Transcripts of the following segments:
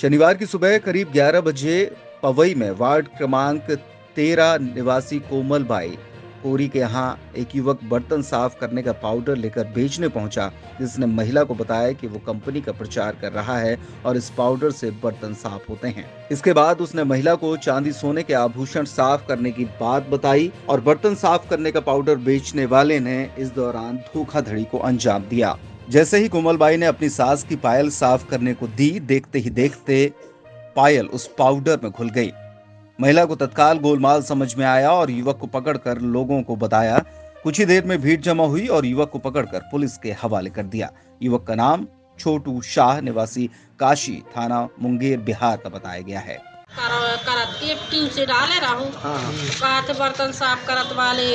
शनिवार की सुबह करीब 11 बजे पवई में वार्ड क्रमांक 13 निवासी कोमल बाई कोरी के यहाँ एक युवक बर्तन साफ़ करने का पाउडर लेकर बेचने पहुँचा, जिसने महिला को बताया कि वो कंपनी का प्रचार कर रहा है और इस पाउडर से बर्तन साफ़ होते हैं। इसके बाद उसने महिला को चांदी सोने के आभूषण साफ़ करने की बात बताई और बर्तन साफ़ करने का पाउडर बेचने वाले ने इस दौरान धोखाधड़ी को अंजाम दिया। जैसे ही कोमलबाई ने अपनी सास की पायल साफ़ करने को दी, देखते ही देखते पायल उस पाउडर में घुल गई। महिला को तत्काल गोलमाल समझ में आया और युवक को पकड़कर लोगों को बताया। कुछ ही देर में भीड़ जमा हुई और युवक को पकड़कर पुलिस के हवाले कर दिया। युवक का नाम छोटू शाह निवासी काशी थाना मुंगेर बिहार का बताया गया है। करत के ट्यूब से डाले रहू। कहते बर्तन साफ़ करत वाले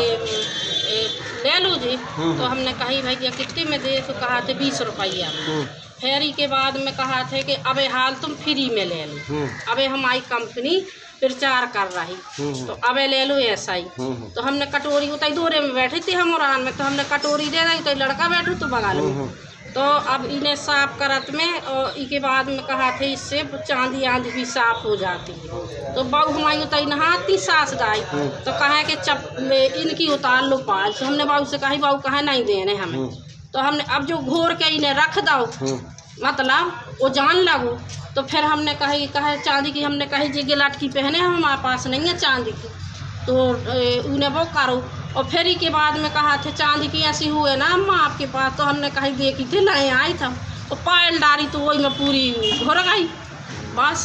ले लू जी तो हमने कही भैया कितने में दे तो कहा थे बीस रुपया। फेरी के बाद में कहा थे कि अबे हाल तुम फ्री में ले लो। अबे हमारी कंपनी प्रचार कर रही। तो अबे ले लो ऐसा ही। तो हमने कटोरी उताई दूरे में बैठी थी हम और में तो हमने कटोरी दे दी तो लड़का बैठू तो बगा लो। तो अब इन्हें साफ़ करत में और इसके बाद में कहा थे इससे चांदी आंधी भी साफ़ हो जाती है। तो बहू हमारी उताई नहाती सास दाई तो कहा कि चप इनकी उतार लो पाल। तो हमने बहू से कही बहू कहा नहीं देने हमें? तो हमने अब जो घोर के इन्हें रख दो मतलब वो जान लगो। तो फिर हमने कही कहे चांदी की? हमने कही, जी, गिलाट की पहने हम हमारे पास नहीं है चांदी की। तो उन्हें वो करो। और फिर के बाद में कहा थे चांदी की ऐसी हुए ना अम्मा आपके पास? तो हमने कही देखी थी नहीं आई था। तो पायल डारी तो वही में पूरी घुर गई बस।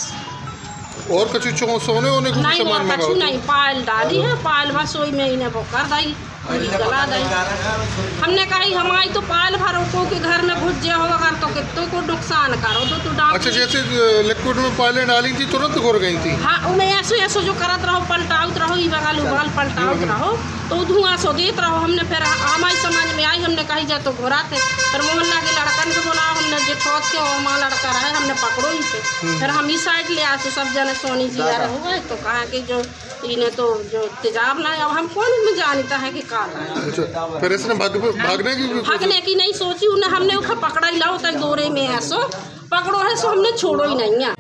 और कछु चो सोने होने कुछ नहीं सामान और कछु नहीं पायल डाली है पायल बस वही में इन्हें वो कर दी पूरी गला दी हमने कही हमारी तो पायल भरो को के घर में घुस जाओ अगर तो कितो को नुकसान करो तो तू डाल अच्छा जैसे लिक्विड में पहले डाली थी तुरंत घुर गई थी? हाँ उमें ऐसो ऐसो जो करत रहो पलटाउत रहो ई बगल उबाल पलटाउत रहो तो धुआँ सो देत रहो। हमने फिर आमाई समाज में आई हमने कही जा तो घोरा थे पर मोहल्ला के लड़कन जो के वहाँ लड़का रहे हमने पकड़ो ही थे फिर हम इस साइड ले आए तो सब जने सोनी जी आ रहे हुए तो कहा कि जो इन्हें तो जो तेजाब लाए अब हम कौन में जानता है कि का लाया? अच्छा फिर इसने भाग भागने की भागने की नहीं सोची उन्हें हमने उखा पकड़ा ही लाओ तक दौरे में ऐसो पकड़ो है सो हमने छोड़ो ही नहीं है।